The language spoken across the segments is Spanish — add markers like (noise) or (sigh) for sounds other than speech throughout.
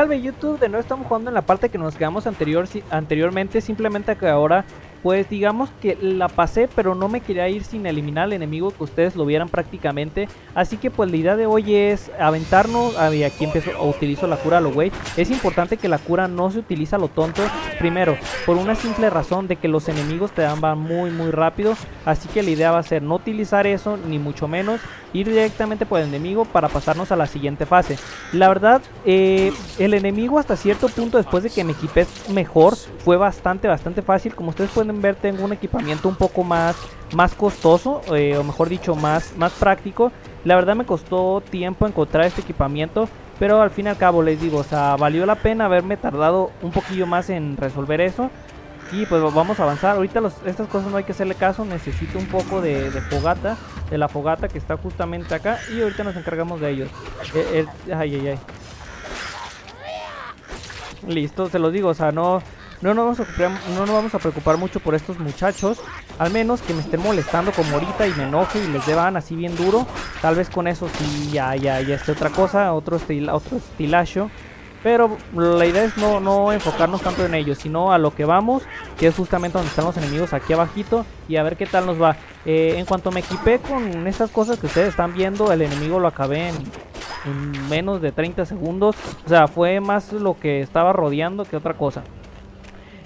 Salve YouTube, de nuevo estamos jugando en la parte que nos quedamos anterior, anteriormente, simplemente que ahora pues digamos que la pasé, pero no me quería ir sin eliminar al enemigo que ustedes lo vieran prácticamente. Así que pues la idea de hoy es aventarnos, a ver, aquí empiezo, utilizo la cura lo güey. Es importante que la cura no se utiliza a lo tonto, primero, por una simple razón de que los enemigos te dan van muy muy rápido. Así que la idea va a ser no utilizar eso, ni mucho menos, ir directamente por el enemigo para pasarnos a la siguiente fase. La verdad, eh, el enemigo hasta cierto punto después de que me equipé mejor, fue bastante, bastante fácil. Como ustedes pueden ver tengo un equipamiento un poco más, más costoso, eh, o mejor dicho, más, más práctico. La verdad me costó tiempo encontrar este equipamiento, pero al fin y al cabo les digo, o sea, valió la pena haberme tardado un poquillo más en resolver eso. Y pues vamos a avanzar. Ahorita estas cosas no hay que hacerle caso. Necesito un poco de, fogata. De la fogata que está justamente acá. Y ahorita nos encargamos de ellos. Eh, ay, ay, ay. Listo, se los digo. O sea, no, no nos, vamos a preocupar, no vamos a preocupar mucho por estos muchachos. Al menos que me estén molestando como ahorita y me enoje y les deban así bien duro. Tal vez con eso sí ya, ya, ya esté otra cosa, otro, estil, otro estilacho. Pero la idea es no, no, enfocarnos tanto en ellos, sino a lo que vamos, que es justamente donde están los enemigos aquí abajito y a ver qué tal nos va. Eh, en cuanto me equipé con estas cosas que ustedes están viendo, el enemigo lo acabé en, en menos de 30 segundos. O sea, fue más lo que estaba rodeando que otra cosa.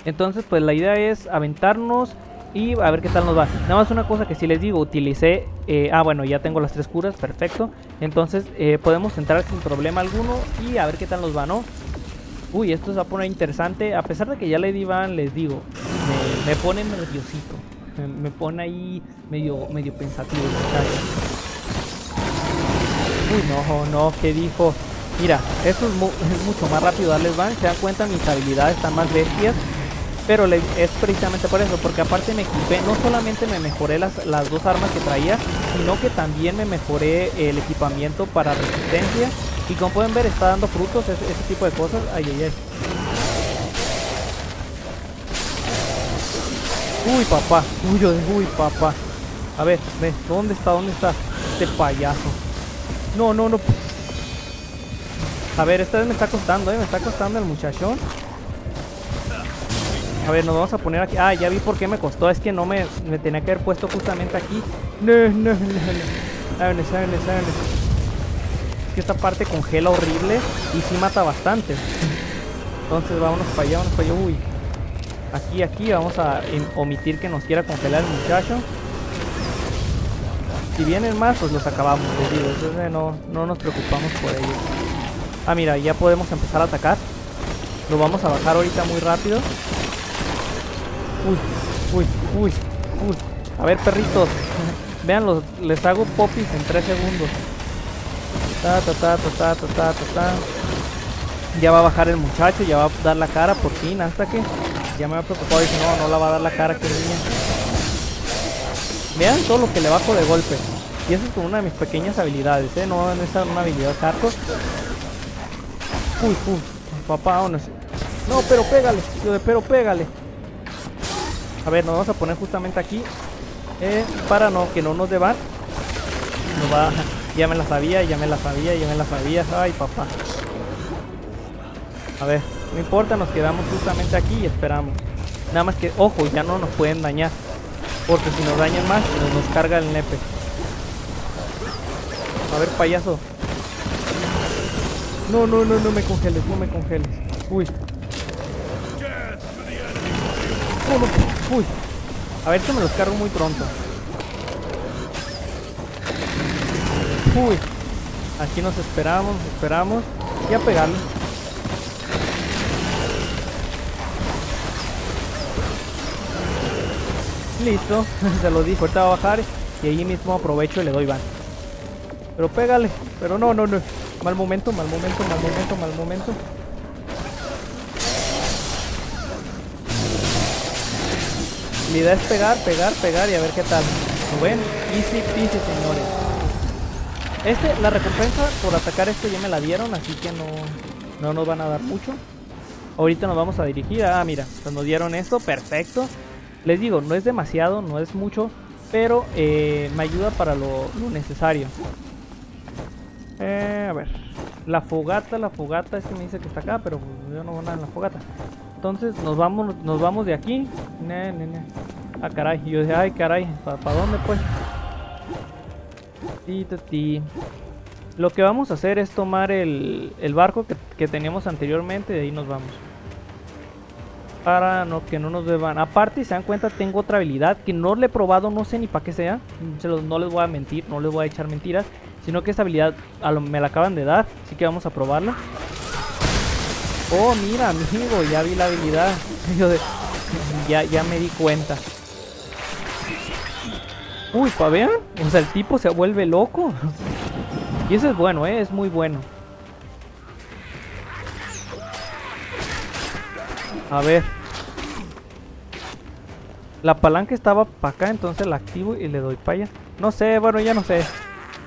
Entonces pues la idea es aventarnos y a ver qué tal nos va. Nada más una cosa que si les digo, utilicé... Eh, ah, bueno, ya tengo las tres curas, perfecto. Entonces eh, podemos entrar sin problema alguno y a ver qué tal nos va, ¿no? Uy, esto se va a poner interesante. A pesar de que ya le di van, les digo, me, pone nerviosito. Me, pone ahí medio, medio pensativo. Uy, no, no, ¿qué dijo? Mira, esto es, (laughs) es mucho más rápido darles van. Se dan cuenta, mis habilidades están más bestias. Pero es precisamente por eso, porque aparte me equipé, no solamente me mejoré las, las dos armas que traía, sino que también me mejoré el equipamiento para resistencia. Y como pueden ver está dando frutos ese, tipo de cosas. Ay, ay, ay. Uy, papá. Uy, uy, papá. A ver, ve, ¿dónde está? ¿Dónde está este payaso? No, no, no. A ver, esta vez me está costando, ¿eh? Me está costando el muchachón. A ver, nos vamos a poner aquí. Ah, ya vi por qué me costó. Es que no me, me tenía que haber puesto justamente aquí. No, no, no, no. Háganles, háganles. Es que esta parte congela horrible y sí mata bastante. Entonces vámonos para allá, vámonos para allá. Uy. Aquí, aquí vamos a omitir que nos quiera congelar el muchacho. Si vienen más, pues los acabamos, les digo. Entonces no, no nos preocupamos por ellos. Ah, mira, ya podemos empezar a atacar. Lo vamos a bajar ahorita muy rápido. Uy, uy, uy, uy. A ver, perritos. Vean, les hago popis en 3 segundos. Ta, ta, ta, ta, ta, ta, ta, Ya va a bajar el muchacho, ya va a dar la cara por fin, hasta que ya me ha preocupado dice, no, no la va a dar la cara, que niña. Vean todo lo que le bajo de golpe. Y eso es como una de mis pequeñas habilidades, ¿eh? No, es una habilidad cargo. Uy, uy, papá, no No, pero pégale, pero pégale. A ver, nos vamos a poner justamente aquí. Eh, para no que no nos deban. No va. (laughs) Ya me la sabía, ya me la sabía, ya me la sabía. Ay, papá. A ver, no importa, nos quedamos justamente aquí y esperamos. Nada más que, ojo, ya no nos pueden dañar. Porque si nos dañan más, nos, nos carga el nepe. A ver, payaso. No, no, no, no me congeles, no me congeles. Uy. Uy. A ver si me los cargo muy pronto. Uy. Aquí nos esperamos, esperamos. Y a pegarle. Listo, (laughs) se lo dijo, ahorita va a bajar y ahí mismo aprovecho y le doy van. Pero pégale, pero no, no, no. Mal momento, mal momento, mal momento, mal momento. La idea es pegar, pegar, pegar y a ver qué tal. ¿Lo ven? Easy peasy, señores. Este, la recompensa por atacar esto ya me la dieron, así que no, no nos van a dar mucho. Ahorita nos vamos a dirigir. Ah, mira, pues nos dieron esto, perfecto. Les digo, no es demasiado, no es mucho, pero eh, me ayuda para lo, necesario. Eh, a ver, La fogata, la fogata, es que me dice que está acá, pero yo no voy a nada en la fogata. Entonces nos vamos, nos vamos de aquí. Ne, ne, ne. Ah, caray. Yo dije, ay, caray, ¿para dónde pues? Ti, ti, ti. Lo que vamos a hacer es tomar el, el barco que, que teníamos anteriormente y de ahí nos vamos para no, que no nos beban. Aparte, si se dan cuenta, tengo otra habilidad que no le he probado, no sé ni para qué sea. Se los, no les voy a mentir, no les voy a echar mentiras. Sino que esta habilidad me la acaban de dar, así que vamos a probarla. Oh, mira, amigo, ya vi la habilidad. (laughs) ya, ya me di cuenta. Uy, pa' vean. O sea, el tipo se vuelve loco. (laughs) y eso es bueno, ¿eh? Es muy bueno. A ver. La palanca estaba para acá, entonces la activo y le doy para allá. No sé, bueno, ya no sé.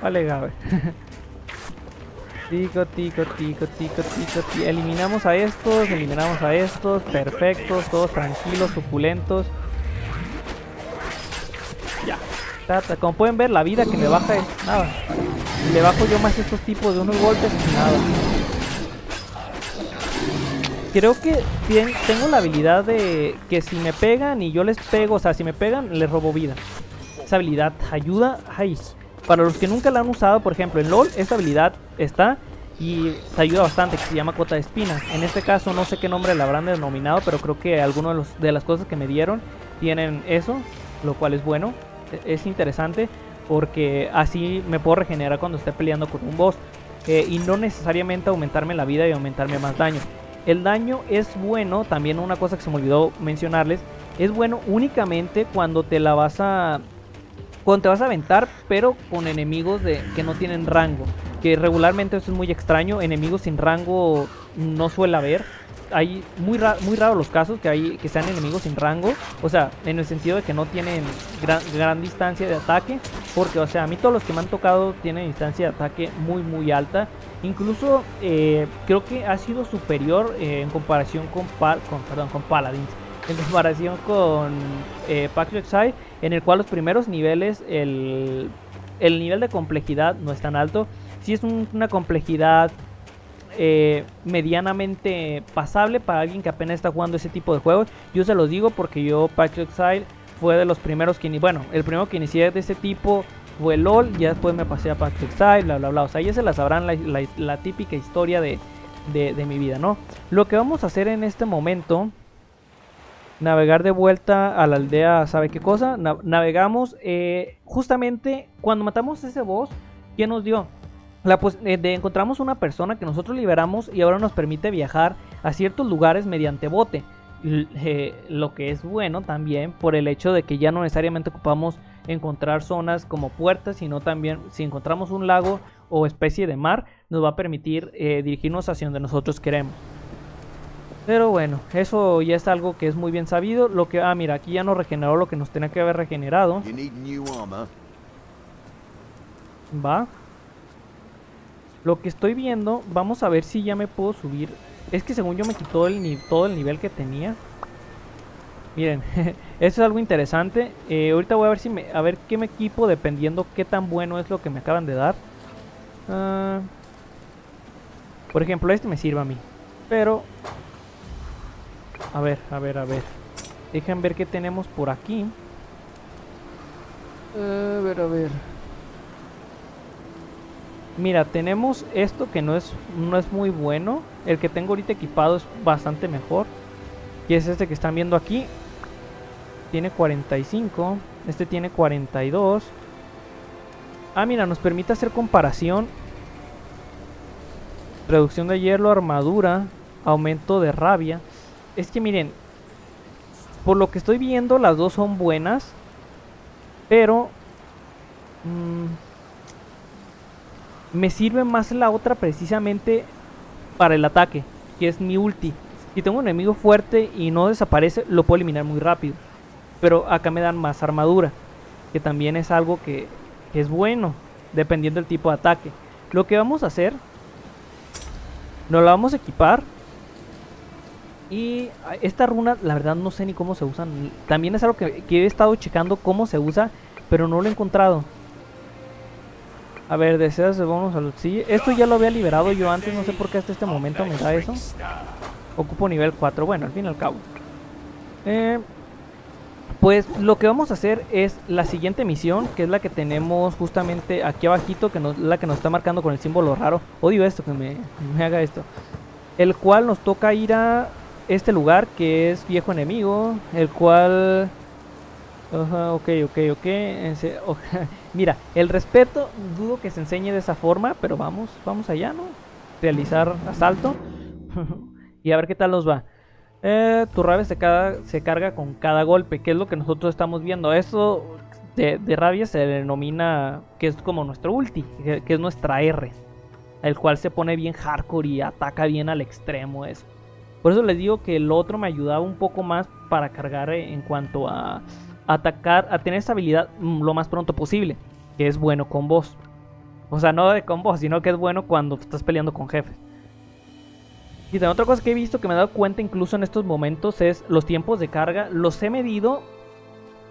Vale, Gabe. (laughs) tico, tico, tico, tico, tico, tico. Eliminamos a estos, eliminamos a estos. Perfectos, todos tranquilos, suculentos. Ya. Como pueden ver, la vida que me baja es nada. Le bajo yo más estos tipos de unos golpes y nada creo que tengo la habilidad de que si me pegan y yo les pego, o sea, si me pegan, les robo vida. Esa habilidad ayuda. Ay, para los que nunca la han usado, por ejemplo, en LOL, esta habilidad está y te ayuda bastante, que se llama Cota de Espinas. En este caso, no sé qué nombre la habrán denominado, pero creo que algunas de las cosas que me dieron tienen eso, lo cual es bueno. E, es interesante porque así me puedo regenerar cuando esté peleando con un boss. Eh, y no necesariamente aumentarme la vida y aumentarme más daño. El daño es bueno, también una cosa que se me olvidó mencionarles, es bueno únicamente cuando te la vas a cuando te vas a aventar, pero con enemigos de que no tienen rango, que regularmente eso es muy extraño, enemigos sin rango no suele haber. Hay muy, muy raros los casos que hay que sean enemigos sin rango, o sea, en el sentido de que no tienen gran, gran distancia de ataque, porque o sea, a mí todos los que me han tocado tienen distancia de ataque muy muy alta Incluso eh, creo que ha sido superior eh, en comparación con, con, perdón, con Paladins. En comparación con eh, Pax Exile, en el cual los primeros niveles, el, el, nivel de complejidad no es tan alto. Si es una complejidad eh, medianamente pasable para alguien que apenas está jugando ese tipo de juegos. Yo se los digo porque yo Pax Exile fue de los primeros que, bueno, el primero que inicié de ese tipo fue LOL, ya después me pasé a Path Exile, bla bla bla. O sea, ya se la sabrán la, típica historia de, mi vida, ¿no? Lo que vamos a hacer en este momento, navegar de vuelta a la aldea, ¿sabe qué cosa? navegamos, eh, justamente cuando matamos ese boss, ¿qué nos dio? La eh, de encontramos una persona que nosotros liberamos y ahora nos permite viajar a ciertos lugares mediante bote. Eh, lo que es bueno también por el hecho de que ya no necesariamente ocupamos encontrar zonas como puertas, sino también si encontramos un lago o especie de mar, nos va a permitir eh, dirigirnos hacia donde nosotros queremos. Pero bueno, eso ya es algo que es muy bien sabido. Lo que, ah, mira, aquí ya nos regeneró lo que nos tenía que haber regenerado. Va. Lo que estoy viendo, vamos a ver si ya me puedo subir. Es que según yo me quitó el, todo el nivel que tenía. Miren, (laughs) eso es algo interesante. Eh, ahorita voy a ver si me, a ver qué me equipo dependiendo qué tan bueno es lo que me acaban de dar. Ah, por ejemplo, este me sirve a mí. Pero a ver, a ver, a ver. Dejen ver qué tenemos por aquí. A ver, a ver. Mira, tenemos esto que no es, no es muy bueno. El que tengo ahorita equipado es bastante mejor. Y es este que están viendo aquí tiene 45. Este tiene 42. Ah, mira, nos permite hacer comparación. Reducción de hielo, armadura, aumento de rabia. Es que miren, por lo que estoy viendo, las dos son buenas. Pero... Mmm, me sirve más la otra precisamente para el ataque, que es mi ulti. Si tengo un enemigo fuerte y no desaparece, lo puedo eliminar muy rápido pero acá me dan más armadura, que también es algo que, es bueno, dependiendo del tipo de ataque. Lo que vamos a hacer, nos la vamos a equipar. Y esta runa, la verdad no sé ni cómo se usan. También es algo que, he estado checando cómo se usa, pero no lo he encontrado. A ver, deseas vamos a Sí, esto ya lo había liberado yo antes, no sé por qué hasta este momento me da eso. Ocupo nivel 4, bueno, al fin y al cabo. Eh, pues lo que vamos a hacer es la siguiente misión, que es la que tenemos justamente aquí abajito, que nos, la que nos está marcando con el símbolo raro. Odio esto, que me, me haga esto. El cual nos toca ir a este lugar, que es viejo enemigo, el cual... Ok, ok, ok. (laughs) Mira, el respeto dudo que se enseñe de esa forma, pero vamos, vamos allá, ¿no? Realizar asalto. (laughs) y a ver qué tal nos va. Eh, tu rabia se, carga con cada golpe, que es lo que nosotros estamos viendo. Eso de, rabia se denomina que es como nuestro ulti, que, es nuestra R, el cual se pone bien hardcore y ataca bien al extremo. Eso. Por eso les digo que el otro me ayudaba un poco más para cargar en cuanto a atacar, a tener esa habilidad mm, lo más pronto posible, que es bueno con vos. O sea, no de con vos, sino que es bueno cuando estás peleando con jefes. Y otra cosa que he visto que me he dado cuenta incluso en estos momentos es los tiempos de carga. Los he medido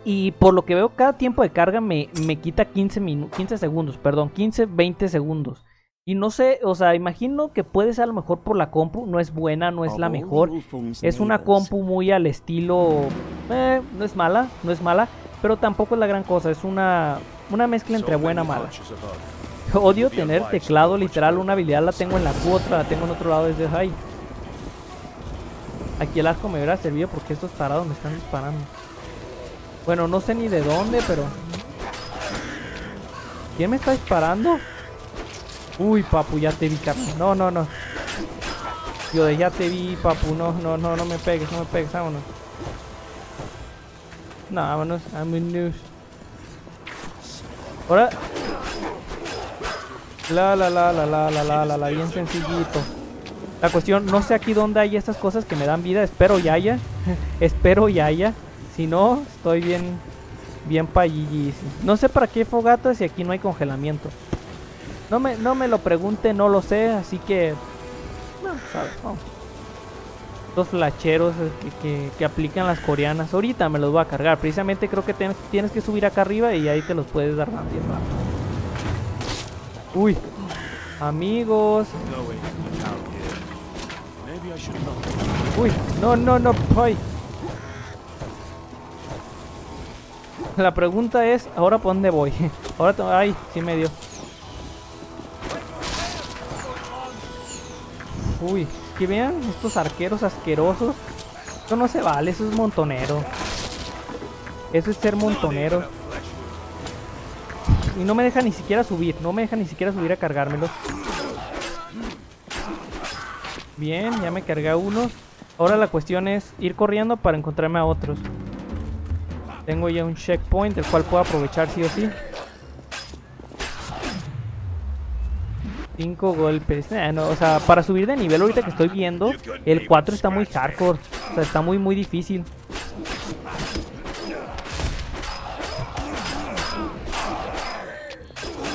y por lo que veo cada tiempo de carga me, me quita 15, 15 segundos, perdón, 15, 20 segundos. Y no sé, o sea, imagino que puede ser a lo mejor por la compu, no es buena, no es la mejor. Es una compu muy al estilo... Eh, no es mala, no es mala, pero tampoco es la gran cosa, es una, una mezcla entre buena y mala. Odio tener teclado literal, una habilidad la tengo en la Q, otra la tengo en otro lado desde ahí. Aquí el arco me hubiera servido porque estos parados me están disparando. Bueno, no sé ni de dónde, pero... ¿Quién me está disparando? Uy, papu, ya te vi, No, no, no. Yo de ya te vi, papu. No, no, no, no me pegues, no me pegues. Vámonos. No, vámonos. News. Ahora, la la la la la la la la la bien sencillito. La cuestión, no sé aquí dónde hay estas cosas que me dan vida. Espero ya haya. (laughs) Espero ya haya. Si no, estoy bien. Bien payillis. No sé para qué fogata si aquí no hay congelamiento. No me, no me lo pregunte, no lo sé. Así que. No, sabes, vamos. Dos flacheros que, que, aplican las coreanas. Ahorita me los voy a cargar. Precisamente creo que tienes que subir acá arriba y ahí te los puedes dar más Uy. Amigos. Uy, no, no, no, ay. La pregunta es, ¿ahora por dónde voy? (laughs) Ahora, ay, sí me dio. Uy, que vean estos arqueros asquerosos. Eso no se vale, eso es montonero. Eso es ser montonero. Y no me deja ni siquiera subir. No me deja ni siquiera subir a cargármelo. Bien, ya me cargué a unos. Ahora la cuestión es ir corriendo para encontrarme a otros. Tengo ya un checkpoint, el cual puedo aprovechar sí o sí. Cinco golpes. Eh, o sea, para subir de nivel ahorita que estoy viendo, el 4 está muy hardcore. O sea, está muy, muy difícil.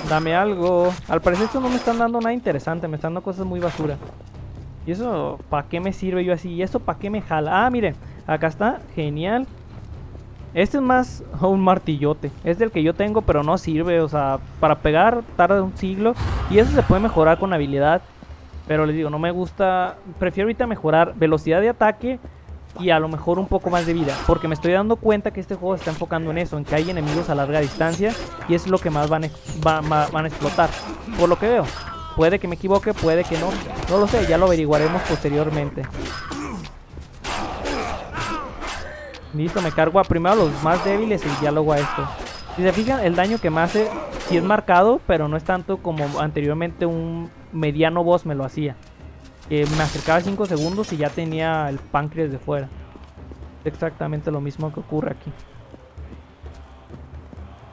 Dame algo. Al parecer esto no me están dando nada interesante. Me están dando cosas muy basura. ¿Y eso para qué me sirve yo así? ¿Y esto para qué me jala? Ah, miren. Acá está. Genial. Este es más un martillote. Es del que yo tengo, pero no sirve. O sea, para pegar tarda un siglo. Y eso se puede mejorar con habilidad. Pero les digo, no me gusta. Prefiero ahorita mejorar velocidad de ataque y a lo mejor un poco más de vida. Porque me estoy dando cuenta que este juego se está enfocando en eso, en que hay enemigos a larga distancia y es lo que más van van a explotar. Por lo que veo. Puede que me equivoque, puede que no. No lo sé, ya lo averiguaremos posteriormente. Listo, me cargo a primero los más débiles y ya luego a esto. Si se fijan, el daño que me hace sí es marcado, pero no es tanto como anteriormente un mediano boss me lo hacía me acercaba 5 segundos y ya tenía el páncreas de fuera. exactamente lo mismo que ocurre aquí.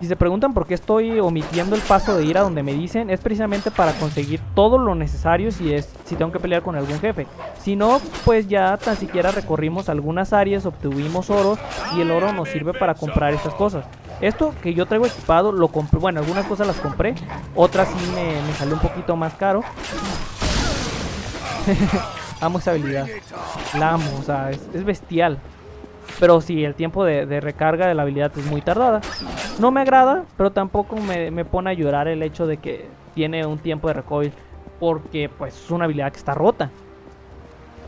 Si se preguntan por qué estoy omitiendo el paso de ir a donde me dicen, es precisamente para conseguir todo lo necesario si es si tengo que pelear con algún jefe. Si no, pues ya tan siquiera recorrimos algunas áreas, obtuvimos oro y el oro nos sirve para comprar estas cosas. Esto que yo traigo equipado lo compré, bueno, algunas cosas las compré, otras sí me, me salió un poquito más caro. (laughs) amo esa habilidad. La amo, o sea, es, bestial. Pero sí, el tiempo de, recarga de la habilidad es muy tardada. No me agrada, pero tampoco me, pone a llorar el hecho de que tiene un tiempo de recoil. Porque pues es una habilidad que está rota.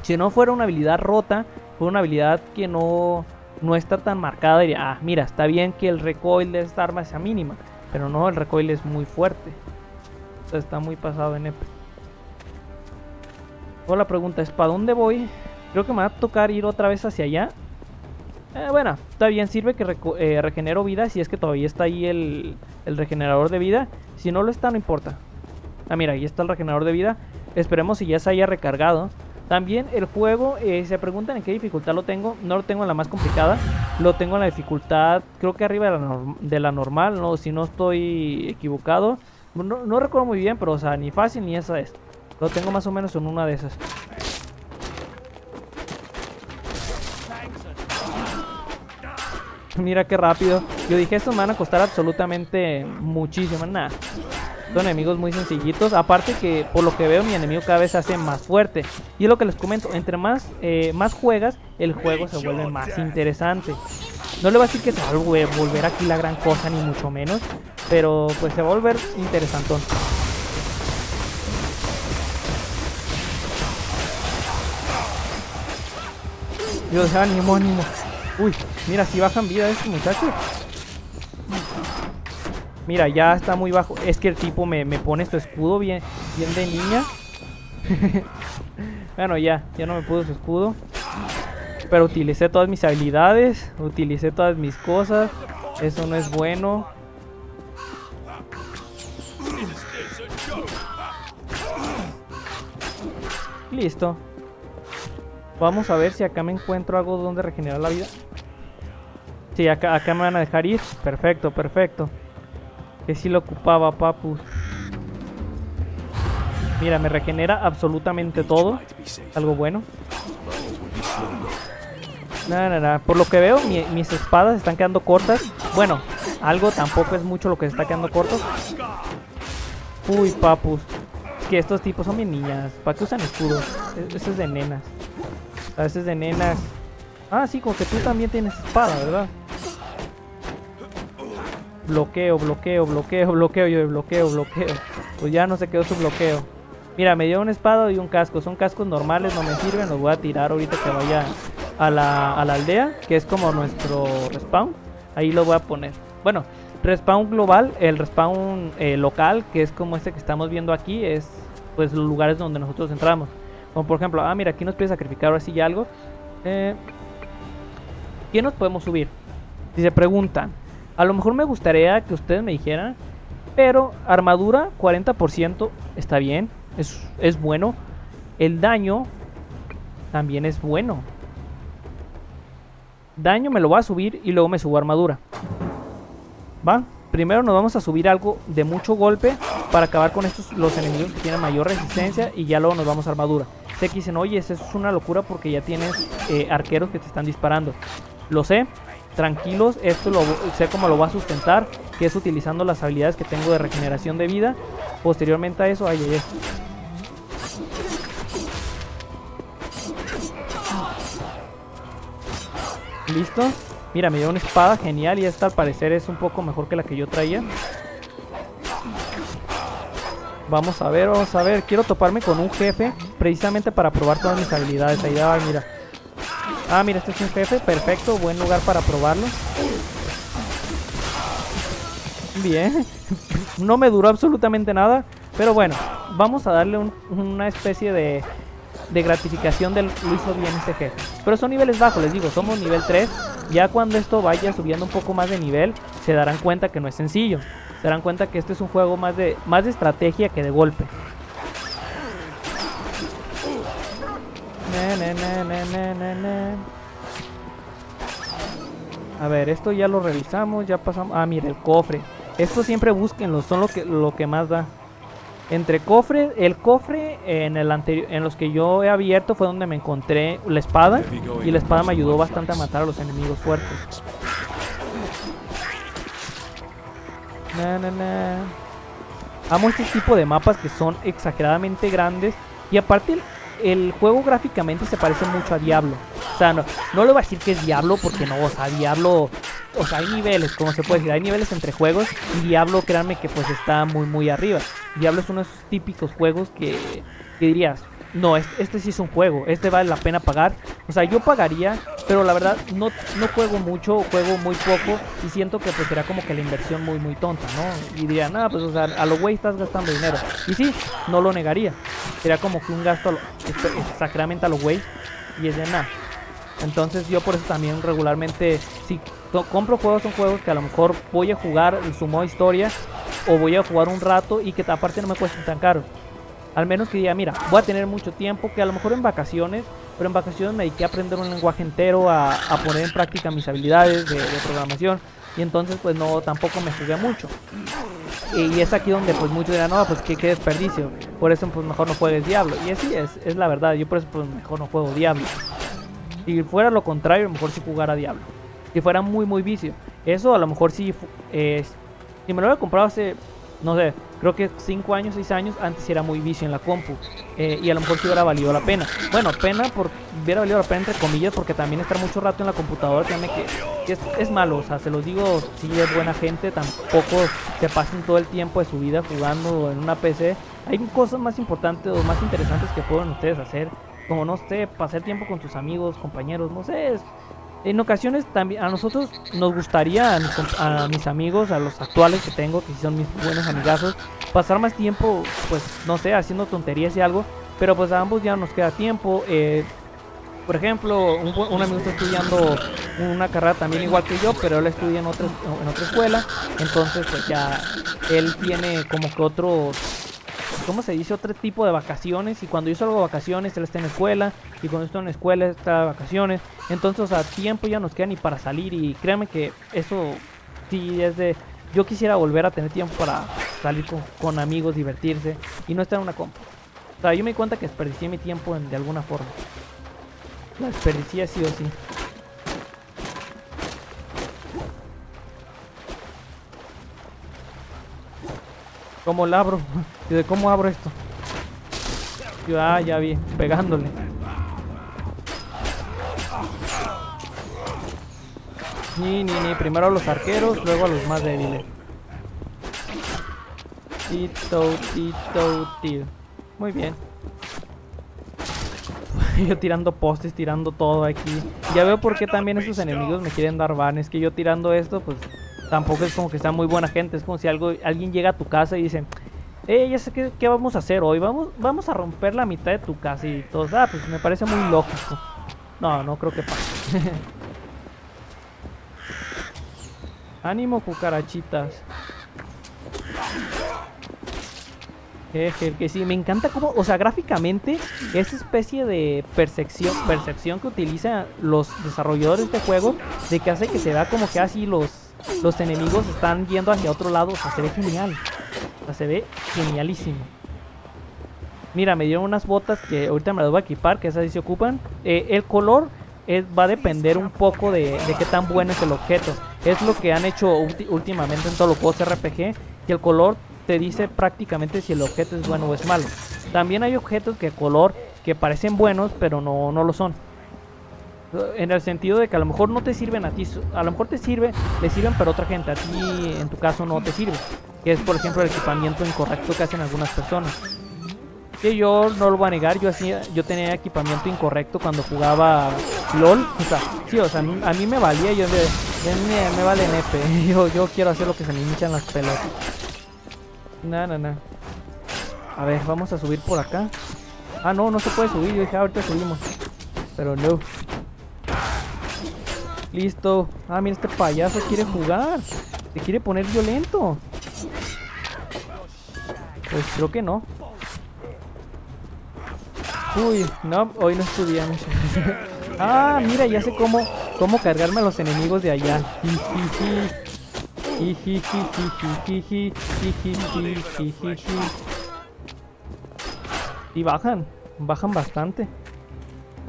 Si no fuera una habilidad rota, fuera una habilidad que no, no está tan marcada, diría, ah, mira, está bien que el recoil de esta arma sea mínima. Pero no, el recoil es muy fuerte. está muy pasado en EP. La pregunta es, ¿para dónde voy? Creo que me va a tocar ir otra vez hacia allá. Eh, bueno, está sirve que eh, regenero vida si es que todavía está ahí el, regenerador de vida. Si no lo está, no importa. Ah, mira, ahí está el regenerador de vida. Esperemos si ya se haya recargado. También el juego, eh, se preguntan en qué dificultad lo tengo. No lo tengo en la más complicada. Lo tengo en la dificultad, creo que arriba de la, de la normal, no, si no estoy equivocado. No, no, recuerdo muy bien, pero o sea, ni fácil ni esa es. Lo tengo más o menos en una de esas. (laughs) Mira qué rápido. Yo dije, estos van a costar absolutamente muchísimo. Nada. Son enemigos muy sencillitos. Aparte que por lo que veo mi enemigo cada vez se hace más fuerte. Y es lo que les comento. Entre más, eh, más juegas, el juego se vuelve más interesante. No le voy a decir que se va a volver aquí la gran cosa, ni mucho menos. Pero pues se va a volver interesantón. Dios, ánimo, ánimo. Uy, mira, si bajan vida este muchacho. Mira, ya está muy bajo. Es que el tipo me, pone este escudo bien, bien de niña. (laughs) bueno, ya, ya no me pudo su escudo. Pero utilicé todas mis habilidades. Utilicé todas mis cosas. Eso no es bueno. Listo. Vamos a ver si acá me encuentro algo donde regenerar la vida. Sí, acá, me van a dejar ir. Perfecto, perfecto. Que si lo ocupaba, papus. Mira, me regenera absolutamente todo. Algo bueno. Nada, nada. Por lo que veo, mis espadas están quedando cortas. Bueno, algo tampoco es mucho lo que se está quedando corto. Uy, papus. Que estos tipos son mis niñas. ¿Para qué usan escudos? E-, eso es de nenas. A veces de nenas. Ah, sí, como que tú también tienes espada, ¿verdad? Bloqueo, bloqueo, bloqueo, bloqueo, yo bloqueo, bloqueo. Pues ya no se quedó su bloqueo. Mira, me dio una espada y un casco. Son cascos normales, no me sirven. Los voy a tirar ahorita que vaya a la, aldea, que es como nuestro respawn. Ahí lo voy a poner. Bueno, respawn global, el respawn eh, local, que es como este que estamos viendo aquí, es pues los lugares donde nosotros entramos. Como por ejemplo, ah, mira, aquí nos puede sacrificar ahora sí ya algo. Eh, ¿Quién nos podemos subir? Si se preguntan, a lo mejor me gustaría que ustedes me dijeran, pero armadura 40% está bien, es, es bueno. El daño también es bueno. Daño me lo voy a subir y luego me subo armadura. ¿Va? Primero nos vamos a subir algo de mucho golpe para acabar con estos los enemigos que tienen mayor resistencia y ya luego nos vamos a armadura. Sé que dicen, oye, eso es una locura porque ya tienes eh, arqueros que te están disparando. Lo sé, tranquilos, esto lo sé cómo lo va a sustentar, que es utilizando las habilidades que tengo de regeneración de vida. Posteriormente a eso, ay, ay, ay. ¿Listo? Mira, me dio una espada genial y esta al parecer es un poco mejor que la que yo traía. Vamos a ver, vamos a ver. Quiero toparme con un jefe precisamente para probar todas mis habilidades. Ahí, ah, mira. Ah, mira, este es un jefe. Perfecto, buen lugar para probarlo. Bien. (laughs) no me duró absolutamente nada. Pero bueno, vamos a darle una especie de, gratificación del lo hizo bien este jefe. Pero son niveles bajos, les digo, somos nivel 3. Ya cuando esto vaya subiendo un poco más de nivel, se darán cuenta que no es sencillo se darán cuenta que este es un juego más de, más de estrategia que de golpe. A ver, esto ya lo revisamos, ya pasamos... Ah, mira, el cofre. Esto siempre búsquenlo, son lo que, lo que más da. Entre cofre, el cofre en el anterior, en los que yo he abierto fue donde me encontré la espada y la espada me ayudó bastante a matar a los enemigos fuertes. Amo este tipo de mapas que son exageradamente grandes. Y aparte el juego gráficamente se parece mucho a Diablo. O sea, no, no le voy a decir que es Diablo porque no, o sea, Diablo, o sea, hay niveles, como se puede decir, hay niveles entre juegos y Diablo, créanme que pues está muy, muy arriba. Diablo es uno de esos típicos juegos que, que dirías, no, este, sí es un juego, este vale la pena pagar. O sea, yo pagaría, pero la verdad no, no juego mucho, juego muy poco y siento que pues será como que la inversión muy muy tonta, ¿no? Y diría, nada, pues o sea, a lo güey estás gastando dinero. Y sí, no lo negaría. Sería como que un gasto sacramente a lo güey y es de nada. Entonces yo por eso también regularmente, si compro juegos, son juegos que a lo mejor voy a jugar en su modo historia o voy a jugar un rato y que aparte no me cuesten tan caro. Al menos que diga, mira, voy a tener mucho tiempo, que a lo mejor en vacaciones, pero en vacaciones me dediqué a aprender un lenguaje entero, a, poner en práctica mis habilidades de, programación. Y entonces pues no, tampoco me jugué mucho. Y, es aquí donde pues muchos dirán, no, pues qué, desperdicio. Por eso pues mejor no juegues Diablo. Y así es, es la verdad. Yo por eso pues mejor no juego Diablo. Si fuera lo contrario, mejor si jugara Diablo. Si fuera muy muy vicio. Eso a lo mejor sí, eh, si me lo hubiera comprado hace, no sé, creo que 5 años, 6 años, antes era muy vicio en la compu. Eh, y a lo mejor sí hubiera valido la pena. Bueno, pena por hubiera valido la pena entre comillas, porque también estar mucho rato en la computadora, créanme que, es, malo. O sea, se los digo, si es buena gente, tampoco se pasen todo el tiempo de su vida jugando en una PC. Hay cosas más importantes o más interesantes que pueden ustedes hacer. Como no sé, pasar tiempo con sus amigos, compañeros, no sé, en ocasiones también a nosotros nos gustaría, a mis, amigos, a los actuales que tengo, que son mis buenos amigazos, pasar más tiempo, pues no sé, haciendo tonterías y algo, pero pues a ambos ya nos queda tiempo. Eh, por ejemplo, un, amigo está estudiando una carrera también igual que yo, pero él estudia en otra, en otra escuela, entonces pues ya él tiene como que otros ¿cómo se dice? Otro tipo de vacaciones. Y cuando yo salgo de vacaciones, él está en la escuela. Y cuando estoy en la escuela, está de vacaciones. Entonces, a tiempo ya nos queda ni para salir. Y créanme que eso sí es de. Yo quisiera volver a tener tiempo para salir con, amigos, divertirse. Y no estar en una compa. O sea, yo me di cuenta que desperdicié mi tiempo de alguna forma. La desperdicié sí o sí. ¿Cómo la abro? (laughs) ¿De cómo abro esto? Ah, ya vi, pegándole. Ni, ni, ni. Primero a los arqueros, luego a los más débiles. Tito, tito, tito. Muy bien. (laughs) yo tirando postes, tirando todo aquí. Ya veo por qué también esos enemigos me quieren dar van. Es que yo tirando esto, pues tampoco es como que sea muy buena gente. Es como si algo, alguien llega a tu casa y dice, eh, ya sé qué, vamos a hacer hoy. Vamos, vamos a romper la mitad de tu casa y todos. Ah, pues me parece muy lógico. No, no creo que pase. (laughs) Ánimo, cucarachitas. Jeje, que sí, me encanta como, o sea, gráficamente, esa especie de percepción, percepción que utilizan los desarrolladores de juego, de que hace que se vea como que así los los enemigos están yendo hacia otro lado. O sea, se ve genial. O sea, se ve genialísimo. Mira, me dieron unas botas que ahorita me las voy a equipar, que esas sí se ocupan. Eh, el color va a depender un poco de, qué tan bueno es el objeto. Es lo que han hecho últimamente en todos los juegos RPG. Y el color te dice prácticamente si el objeto es bueno o es malo. También hay objetos que color que parecen buenos, pero no, no lo son. En el sentido de que a lo mejor no te sirven a ti, a lo mejor te sirve, le sirven para otra gente, a ti en tu caso no te sirve. Que es por ejemplo el equipamiento incorrecto que hacen algunas personas. Que yo no lo voy a negar, yo hacía, yo tenía equipamiento incorrecto cuando jugaba LOL. O sea, sí, o sea, a mí me valía, yo de, me, vale nepe. (laughs) Yo, yo quiero hacer lo que se me hinchan las pelotas. No, no, no. A ver, vamos a subir por acá. Ah, no, no se puede subir. Yo dije, ah, ahorita subimos. Pero no. Listo. Ah, mira, este payaso quiere jugar. Se quiere poner violento. Pues creo que no. Uy, no, hoy no estudiamos. (laughs) ah, mira, ya sé cómo, cómo cargarme a los enemigos de allá. Y bajan, bajan bastante.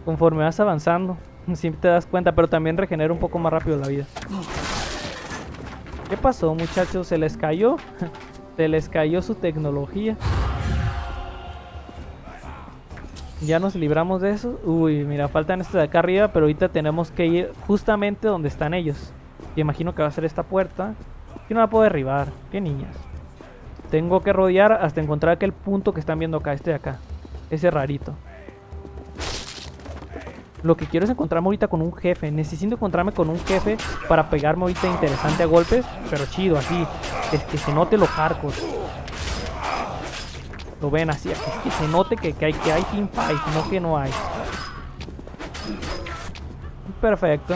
Conforme vas avanzando. (laughs) Si te das cuenta, pero también regenera un poco más rápido la vida. ¿Qué pasó, muchachos? ¿Se les cayó? (laughs) ¿Se les cayó su tecnología? Ya nos libramos de eso. Uy, mira, faltan estos de acá arriba, pero ahorita tenemos que ir justamente donde están ellos. Y imagino que va a ser esta puerta. Y no la puedo derribar. Qué niñas. Tengo que rodear hasta encontrar aquel punto que están viendo acá, este de acá. Ese rarito. Lo que quiero es encontrarme ahorita con un jefe. Necesito encontrarme con un jefe para pegarme ahorita interesante a golpes. Pero chido, así. Es que se note los arcos. Lo ven así, es que se note que, hay, que hay team no que no hay. Perfecto.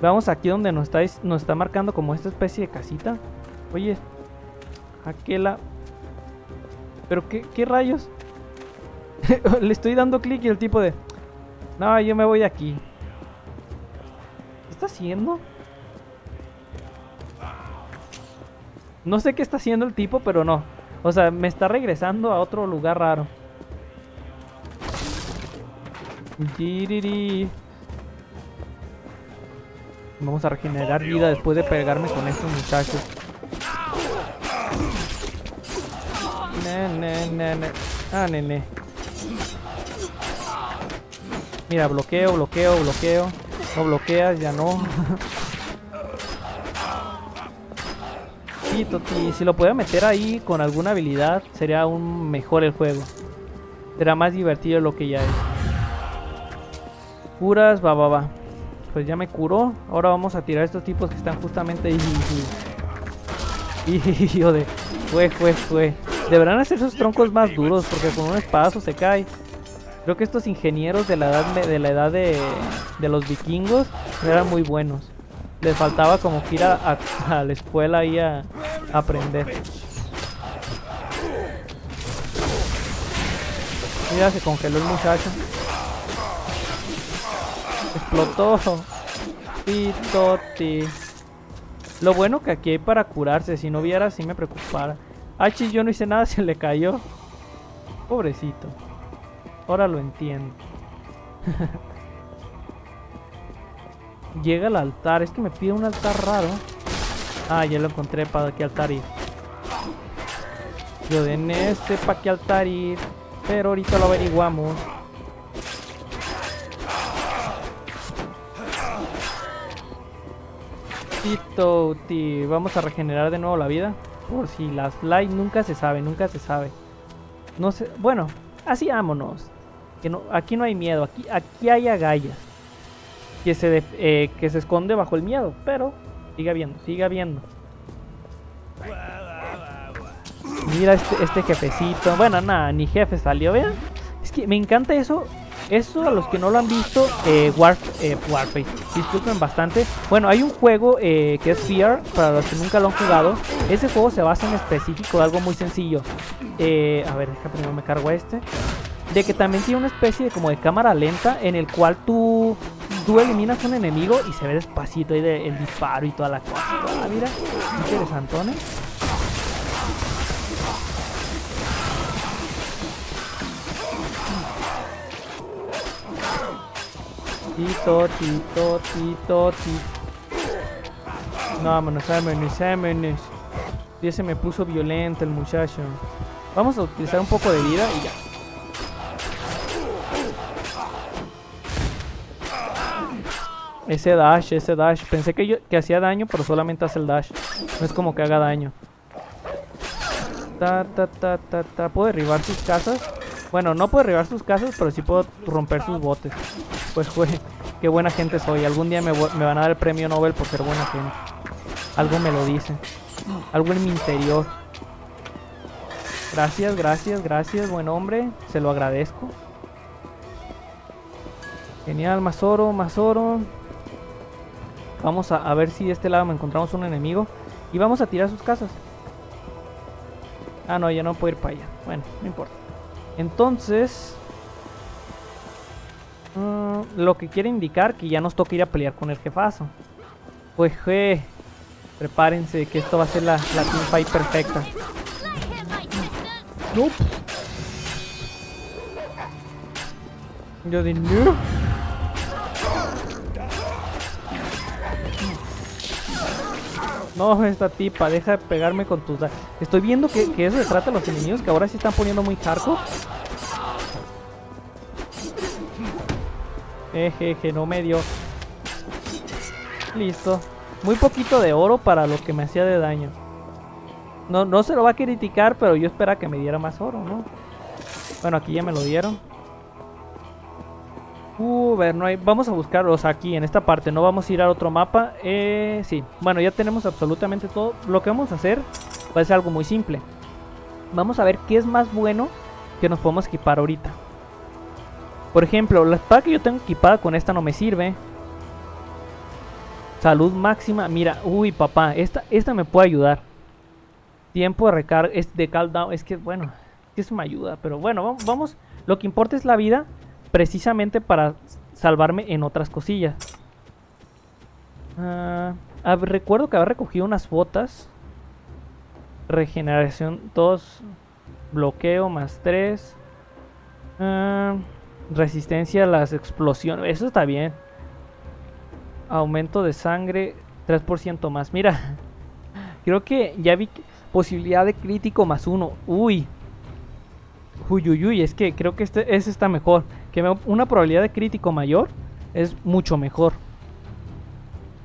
Vamos aquí donde nos está, nos está marcando como esta especie de casita. Oye, aquella... ¿Pero qué, qué rayos? (laughs) Le estoy dando clic y el tipo de... No, yo me voy de aquí. ¿Qué está haciendo? No sé qué está haciendo el tipo, pero no. O sea, me está regresando a otro lugar raro. Vamos a regenerar vida después de pegarme con estos muchachos. Ah, nene. Mira, bloqueo, bloqueo, bloqueo. No bloqueas, ya no. Si lo puedo meter ahí con alguna habilidad, sería aún mejor el juego. Será más divertido lo que ya es. Curas, va, va, va. Pues ya me curó. Ahora vamos a tirar a estos tipos que están justamente ahí. (laughs) Y yo de... Fue, fue, fue. Deberán hacer sus troncos más duros porque con un espadazo se cae. Creo que estos ingenieros de la edad de, de, los vikingos eran muy buenos. Les faltaba como que ir a, la escuela ahí a, aprender. Mira, se congeló el muchacho. Explotó. Pitoti. Lo bueno que aquí hay para curarse. Si no viera, si me preocupara. Ay, yo no hice nada, (laughs) se le cayó. Pobrecito. Ahora lo entiendo. Llega al altar. Es que me pide un altar raro. Ah, ya lo encontré para qué altar ir. Yo de este para qué altar ir. Pero ahorita lo averiguamos. Tito, vamos a regenerar de nuevo la vida. Por si las light nunca se sabe, nunca se sabe. No sé, bueno, así vámonos. Que aquí no hay miedo, aquí, aquí hay agallas. Que se, eh, que se esconde bajo el miedo, pero Siga viendo, siga viendo. Mira este, este jefecito. Bueno, nada, ni jefe salió, vean. Es que me encanta eso. Eso a los que no lo han visto, eh, eh, Warface, disculpen bastante. Bueno, hay un juego eh, que es Fear, para los que nunca lo han jugado. Ese juego se basa en específico de algo muy sencillo. A ver, deja primero me cargo este. De que también tiene una especie de como de cámara lenta en el cual tú tú eliminas un enemigo y se ve despacito ahí de, el disparo y toda la cosa. Ah, mira, interesantón, ¿eh? Tito, tito, tito, tito. No, vámonos, vámonos, vámonos. Ya se me puso violento el muchacho. Vamos a utilizar un poco de vida y ya. Ese dash, ese dash. Pensé que, yo, que hacía daño, pero solamente hace el dash. No es como que haga daño. Ta, ta, ta, ta, ta. ¿Puedo derribar sus casas? Bueno, no puedo derribar sus casas, pero sí puedo romper sus botes. Pues fue, qué buena gente soy. Algún día me, me van a dar el premio Nobel por ser buena gente. Algo me lo dice. Algo en mi interior. Gracias, gracias, gracias, buen hombre. Se lo agradezco. Genial, más oro, más oro. Vamos a, ver si de este lado encontramos un enemigo. Y vamos a tirar sus casas. Ah, no, ya no puedo ir para allá. Bueno, no importa. Entonces... Mm, lo que quiere indicar que ya nos toca ir a pelear con el jefazo. Pues, je, prepárense que esto va a ser la, la teamfight perfecta. Yo de. No, esta tipa, deja de pegarme con tus... Estoy viendo que, eso se trata de los enemigos que ahora sí están poniendo muy hardcore. Ejeje, no me dio. Listo. Muy poquito de oro para lo que me hacía de daño. No, no se lo va a criticar, pero yo esperaba que me diera más oro, ¿no? Bueno, aquí ya me lo dieron. Uh, a ver, no hay... Vamos a buscarlos aquí, en esta parte. No vamos a ir a otro mapa. Eh, sí. Bueno, ya tenemos absolutamente todo. Lo que vamos a hacer va a ser algo muy simple. Vamos a ver qué es más bueno que nos podemos equipar ahorita. Por ejemplo, la espada que yo tengo equipada con esta no me sirve. Salud máxima. Mira, uy, papá, esta, esta me puede ayudar. Tiempo de recarga, es de down. Es que, bueno, eso me ayuda. Pero bueno, vamos. Lo que importa es la vida. Precisamente para salvarme en otras cosillas. Ah, recuerdo que había recogido unas botas. Regeneración 2. Bloqueo más 3. Ah, resistencia a las explosiones. Eso está bien. Aumento de sangre 3% más. Mira. (laughs) Creo que ya vi posibilidad de crítico más uno. Uy. Uy, uy, uy. Es que creo que este, ese está mejor. Que una probabilidad de crítico mayor es mucho mejor.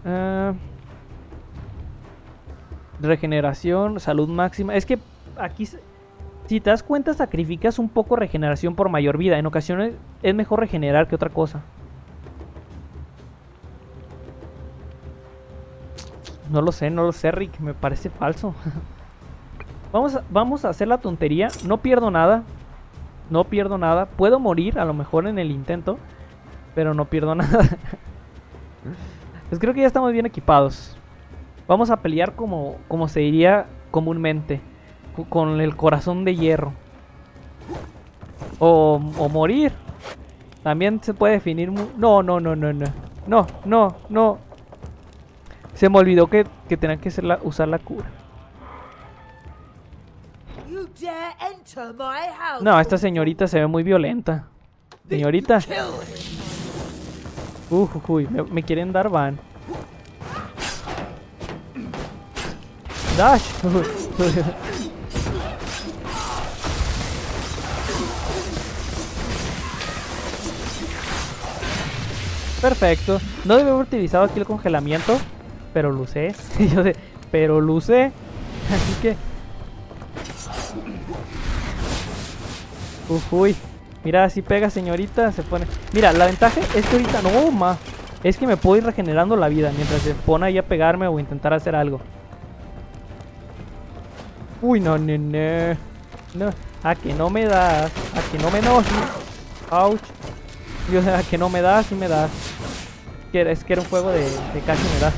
Ah, regeneración, salud máxima. Es que aquí, si te das cuenta, sacrificas un poco regeneración por mayor vida. En ocasiones es mejor regenerar que otra cosa. No lo sé, no lo sé, Rick. Me parece falso. (laughs) vamos, vamos a hacer la tontería. No pierdo nada. No pierdo nada. Puedo morir a lo mejor en el intento. Pero no pierdo (laughs) nada. pues creo que ya estamos bien equipados. Vamos a pelear como, como se diría comúnmente. Con el corazón de hierro. O, o morir. También se puede definir... No, no, no, no, no. No, no, no. Se me olvidó que, que tenían que usar la cura. No, esta señorita se ve muy violenta. Señorita. Uf, uy, me, quieren dar van. Dash. (laughs) Perfecto. No debe haber utilizado aquí el congelamiento. Pero lo usé. (laughs) pero lo usé. (laughs) Así que uy. Mira, si pega señorita, se pone... Mira, la ventaja es que ahorita... No, ma. Es que me puedo ir regenerando la vida mientras se pone ahí a pegarme o intentar hacer algo. Uy, no, no, no. No, a que no me das. A que no me das. Ouch. Dios, a que no me das y me das. Es que era un juego de, de casi me da.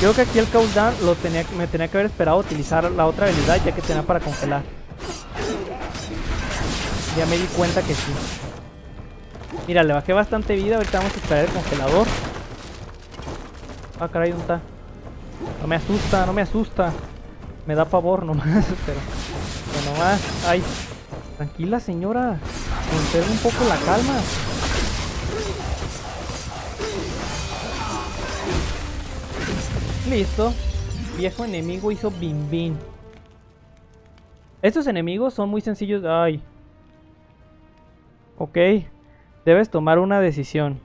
Creo que aquí el cooldown lo tenía, me tenía que haber esperado utilizar la otra habilidad ya que tenía para congelar. Ya me di cuenta que sí. Mira, le bajé bastante vida. Ahorita vamos a esperar el congelador. Ah, caray, ¿dónde está? No me asusta, no me asusta. Me da pavor nomás, (laughs) pero... Pero nomás... Ay, tranquila señora. Conserva un poco la calma. Listo. Viejo enemigo hizo bim bim. Estos enemigos son muy sencillos. Ay. Ok. Debes tomar una decisión.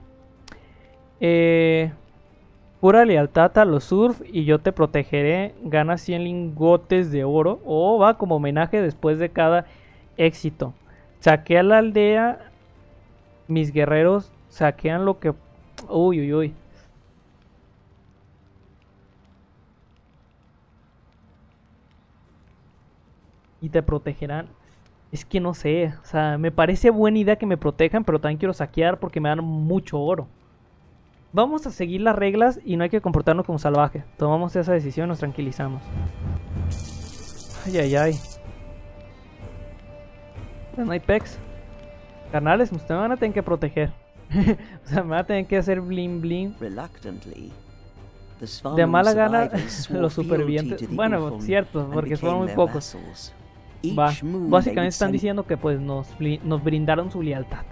Eh, pura lealtad a los surf y yo te protegeré. Gana 100 lingotes de oro. O va como homenaje después de cada éxito. Saquea la aldea. Mis guerreros saquean lo que... Uy, uy, uy. Y te protegerán. Es que no sé, o sea, me parece buena idea que me protejan, pero también quiero saquear porque me dan mucho oro. Vamos a seguir las reglas y no hay que comportarnos como salvajes. Tomamos esa decisión, nos tranquilizamos. Ay, ay, ay. No hay pecs. Carnales, ustedes me van a tener que proteger. (laughs) o sea, me van a tener que hacer bling bling. De mala gana, (laughs) los supervivientes. Bueno, cierto, porque son muy pocos. Básicamente están diciendo que pues nos, nos brindaron su lealtad.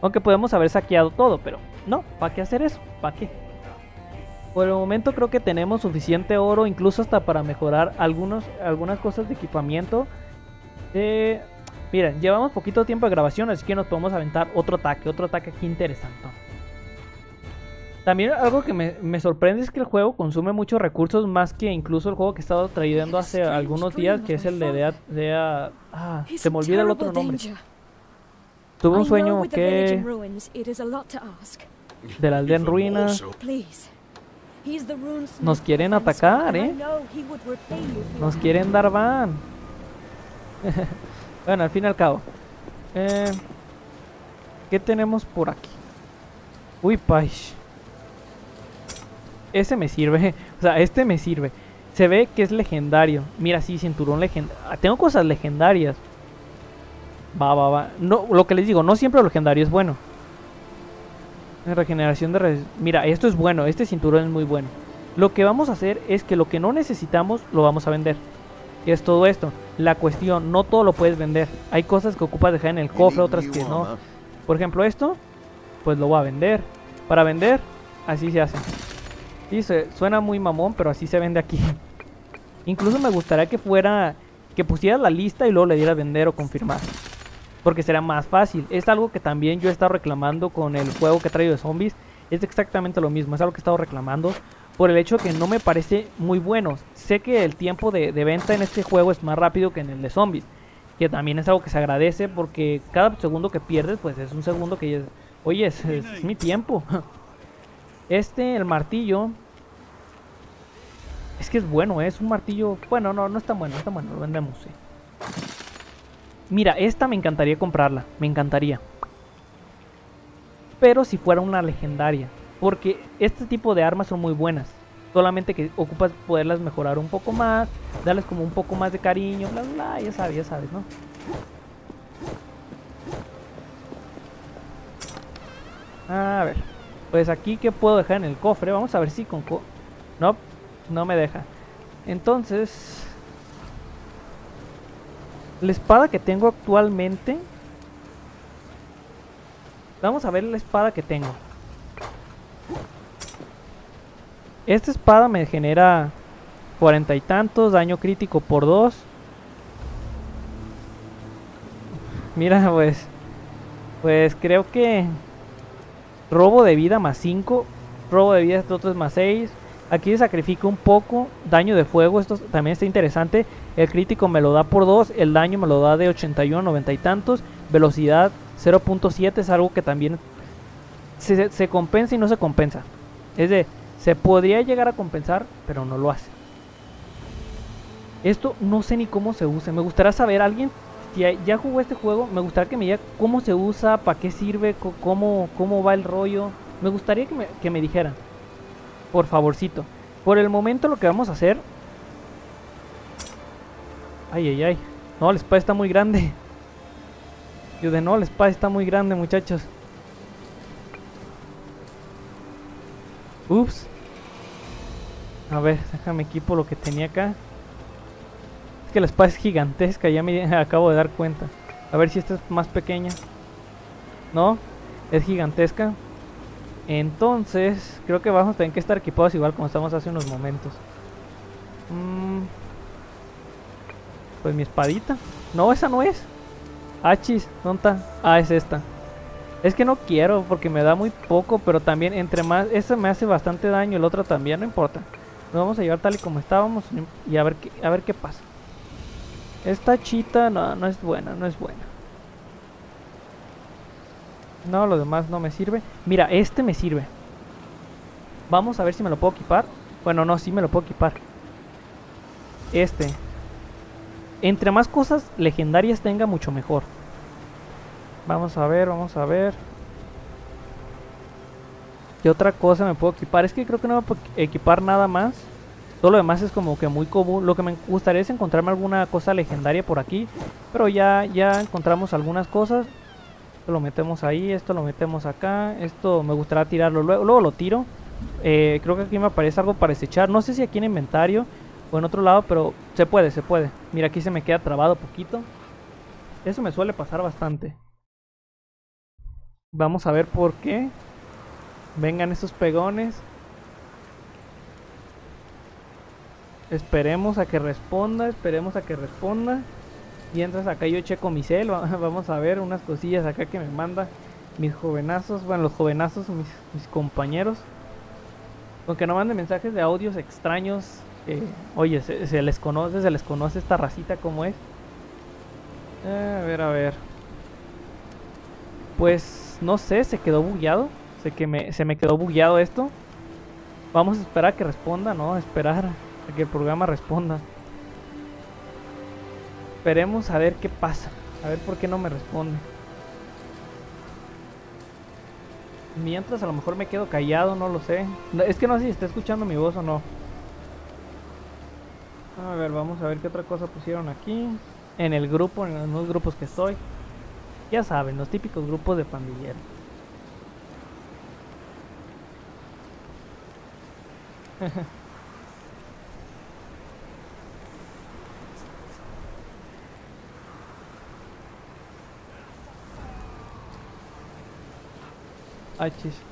Aunque podemos haber saqueado todo, pero no, ¿para qué hacer eso? ¿Para qué? Por el momento creo que tenemos suficiente oro, incluso hasta para mejorar algunos, algunas cosas de equipamiento. Eh, miren, llevamos poquito tiempo de grabación, así que nos podemos aventar otro ataque, otro ataque aquí interesante. También algo que me, sorprende es que el juego consume muchos recursos más que incluso el juego que he estado trayendo hace algunos días, que es el de Dea... ah, se me olvida el otro nombre. Tuve un sueño que... De la aldea en ruinas. Nos quieren atacar, ¿eh? Nos quieren dar van. (laughs) bueno, al fin y al cabo. Eh, ¿Qué tenemos por aquí? Uy, paish. Ese me sirve. (laughs) O sea, este me sirve. Se ve que es legendario. Mira, sí, cinturón legendario. Ah, tengo cosas legendarias. Va, va, va. No, lo que les digo, no siempre lo legendario es bueno. Regeneración de... Mira, esto es bueno, este cinturón es muy bueno. Lo que vamos a hacer es que lo que no necesitamos lo vamos a vender. Es todo esto. La cuestión, no todo lo puedes vender. Hay cosas que ocupas dejar en el cofre, otras que no. Por ejemplo, esto, pues lo voy a vender. Para vender, así se hace. Sí, suena muy mamón, pero así se vende aquí. Incluso me gustaría que fuera, que pusieras la lista y luego le dieras vender o confirmar porque será más fácil. Es algo que también yo he estado reclamando con el juego que he traído de zombies. Es exactamente lo mismo, es algo que he estado reclamando por el hecho que no me parece muy bueno. Sé que el tiempo de, venta en este juego es más rápido que en el de zombies, que también es algo que se agradece porque cada segundo que pierdes pues es un segundo que es, oye, es, mi tiempo. (laughs) Este, el martillo, es que es bueno, ¿eh? es un martillo, bueno, no, no es tan bueno, no es tan bueno, lo vendemos, sí. Mira, esta me encantaría comprarla, me encantaría. Pero si fuera una legendaria, porque este tipo de armas son muy buenas. Solamente que ocupas poderlas mejorar un poco más, darles como un poco más de cariño, bla bla, ya sabes, ya sabes, ¿no? A ver, pues aquí que puedo dejar en el cofre, vamos a ver si con... no, no me deja. Entonces, la espada que tengo actualmente. Vamos a ver la espada que tengo. Esta espada me genera cuarenta y tantos, daño crítico por dos. Mira, pues. Pues creo que. Robo de vida más 5. Robo de vida de otros más 6. Aquí sacrifico un poco. Daño de fuego. Esto también está interesante. El crítico me lo da por 2. El daño me lo da de 81 a 90 y tantos. Velocidad 0.7 es algo que también se, se, compensa y no se compensa. Es de, se podría llegar a compensar, pero no lo hace. Esto no sé ni cómo se usa. Me gustaría saber, alguien si ya jugó este juego, me gustaría que me diga cómo se usa, para qué sirve, cómo, cómo va el rollo. Me gustaría que me, que me dijeran. Por favorcito. Por el momento lo que vamos a hacer... Ay, ay, ay. No, la espada está muy grande. Yo de no, la espada está muy grande, muchachos. Ups. A ver, déjame equipo lo que tenía acá. Que la espada es gigantesca, ya me (laughs) acabo de dar cuenta. A ver si esta es más pequeña. No, es gigantesca. Entonces, creo que vamos a tener que estar equipados igual como estamos hace unos momentos. Mm. Pues mi espadita. No, esa no es. Achis, ¿dónde está? Ah, es esta. Es que no quiero porque me da muy poco, pero también entre más... Esa me hace bastante daño, el otro también, no importa. Nos vamos a llevar tal y como estábamos y a ver qué, a ver qué pasa. Esta chita no, no es buena, no es buena. No, lo demás no me sirve. Mira, este me sirve. Vamos a ver si me lo puedo equipar. Bueno, no, sí me lo puedo equipar. Este. Entre más cosas legendarias tenga, mucho mejor. Vamos a ver, vamos a ver. ¿Qué otra cosa me puedo equipar? Es que creo que no me puedo equipar nada más. Todo lo demás es como que muy común. Lo que me gustaría es encontrarme alguna cosa legendaria por aquí. Pero ya, ya encontramos algunas cosas lo metemos ahí, esto lo metemos acá, esto me gustaría tirarlo luego, luego lo tiro. Eh, creo que aquí me aparece algo para desechar, no sé si aquí en inventario o en otro lado, pero se puede, se puede. Mira, aquí se me queda trabado poquito. Eso me suele pasar bastante. Vamos a ver por qué. Vengan estos pegones. Esperemos a que responda, esperemos a que responda. Mientras acá yo checo mi cel, (laughs) vamos a ver unas cosillas acá que me manda mis jovenazos, bueno, los jovenazos, mis, mis compañeros. Aunque no manden mensajes de audios extraños, oye, se, les conoce, se les conoce esta racita como es. a ver, a ver. Pues no sé, se quedó bugueado. Sé que me, se me quedó bugueado esto. Vamos a esperar a que responda, ¿no? esperar a que el programa responda. Esperemos a ver qué pasa. A ver por qué no me responde. Mientras a lo mejor me quedo callado, no lo sé. Es que no sé si está escuchando mi voz o no. A ver, vamos a ver qué otra cosa pusieron aquí. En el grupo, en los grupos que estoy. Ya saben, los típicos grupos de pandilleros. (laughs) Ay, chis.